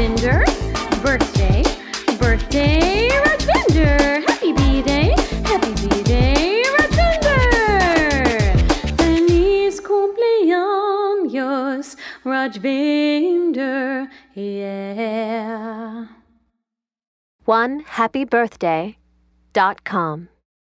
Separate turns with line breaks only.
Ravinder. Birthday, birthday, Rajbinder. Happy B-Day, happy B-Day, Rajbinder. Feliz cumpleaños, Rajvinder, yeah.
One happy birthday dot com.